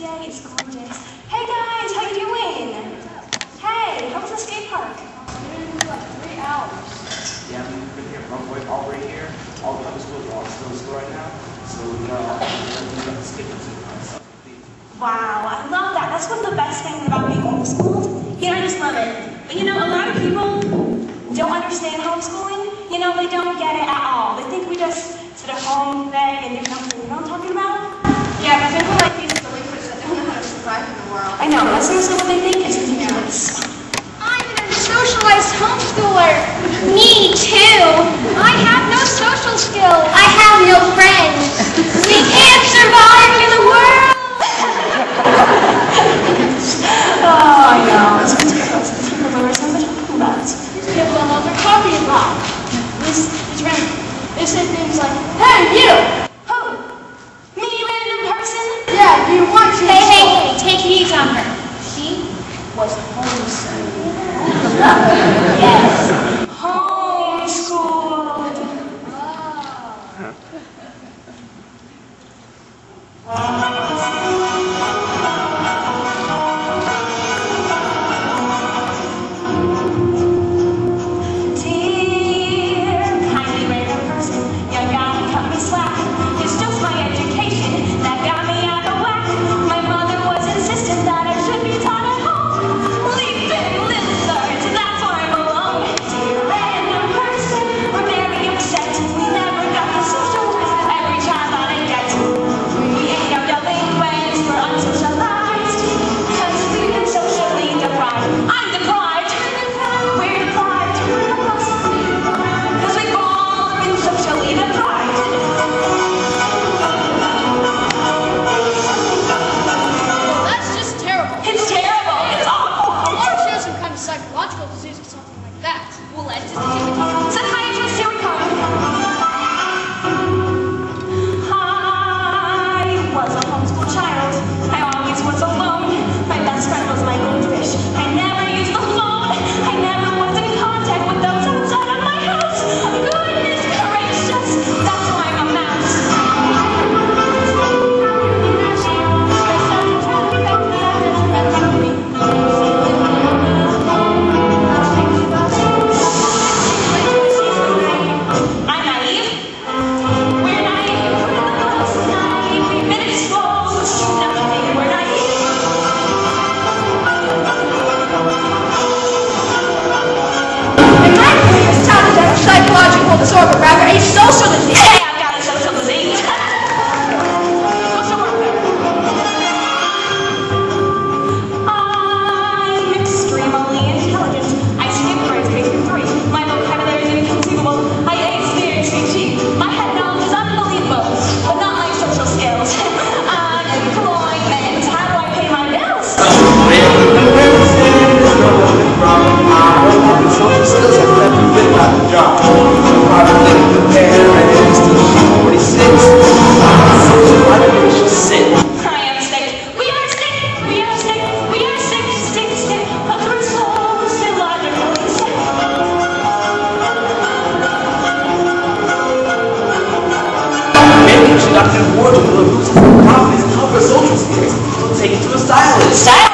It's gorgeous. Hey guys, how you doing? Hey, how was the skate park? like three hours. Yeah, we've been here from right, all right here. All the other schools are all still school right now. So we got all the skate. Wow, I love that. That's one of the best things about being homeschooled. You know, I just love it. But you know, a lot of people don't understand homeschooling. You know, they don't get it at all. They think we just sit at home and and do nothing. You know what I'm talking about? Yeah, but people like these life in the world. I know. That's not what they think It's ridiculous. I'm an socialized homeschooler. Me too. on her. She was homeschooled. yes, homeschooled. Wow. Set.